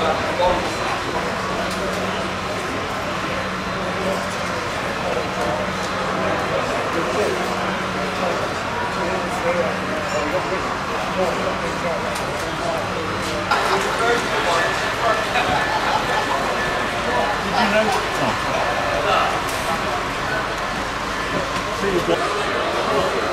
Oh. See you.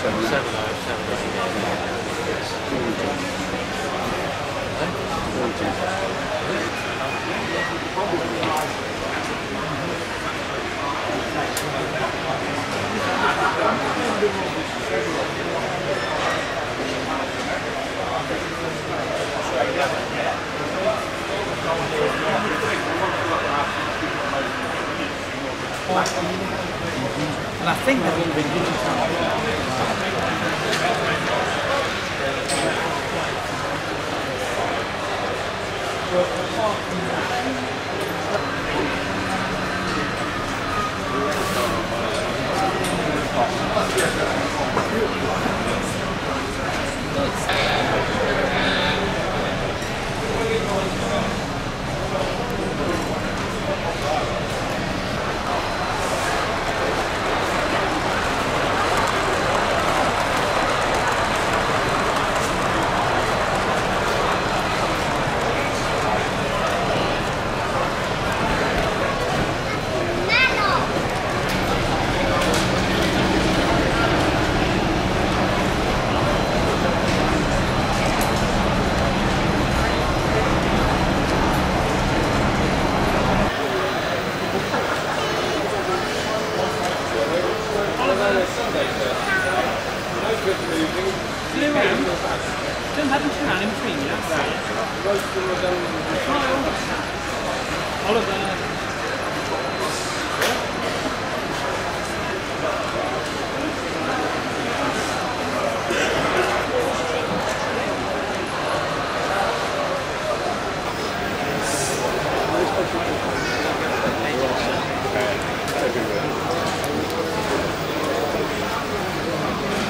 Seven. Seven. Nine, seven. Thank you. And I think they've all been digitized. Don't between, yeah? Oliver.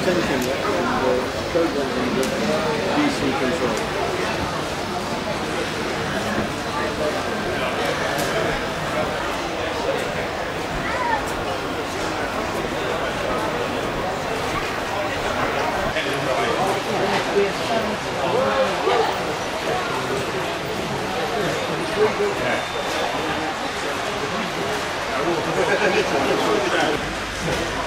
Attention, the third one DC control. Yeah.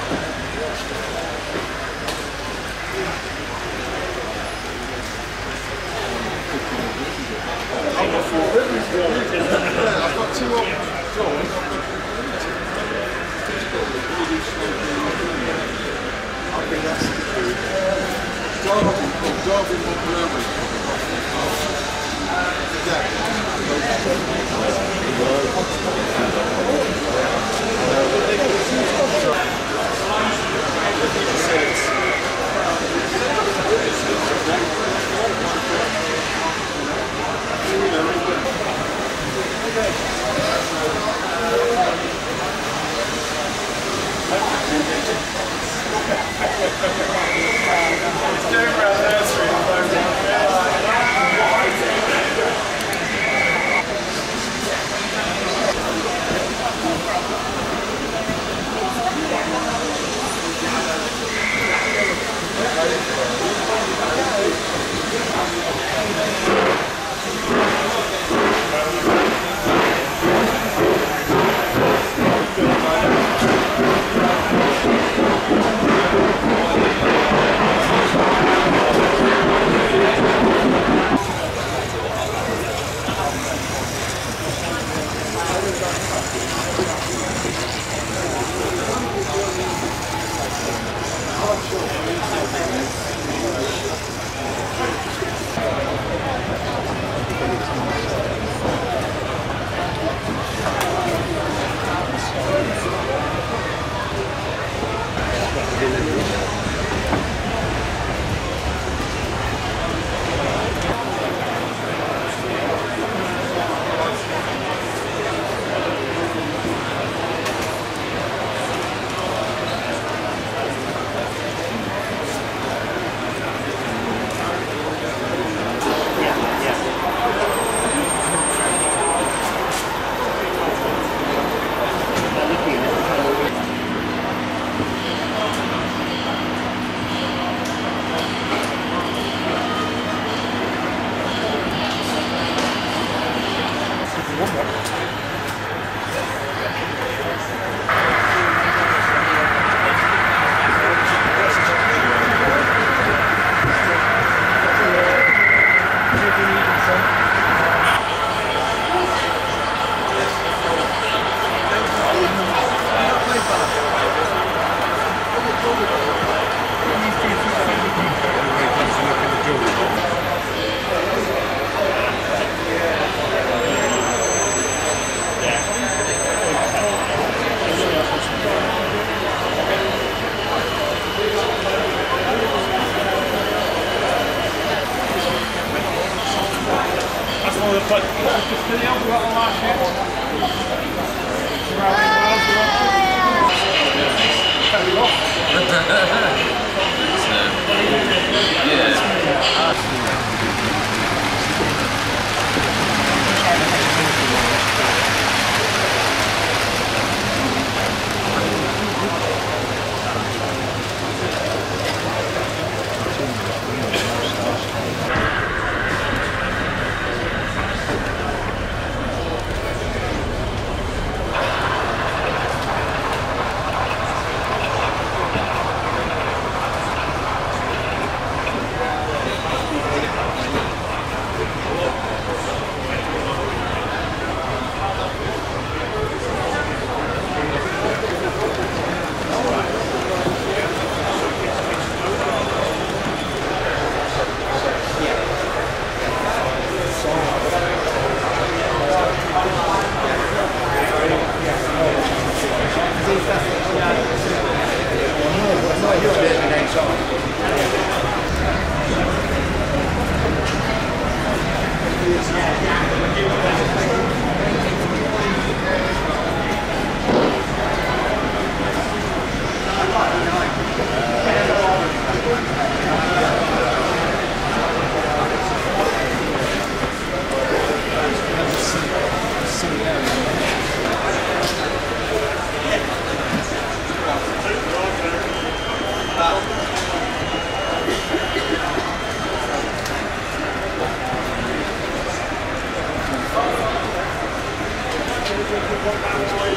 One miles away.